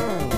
Oh.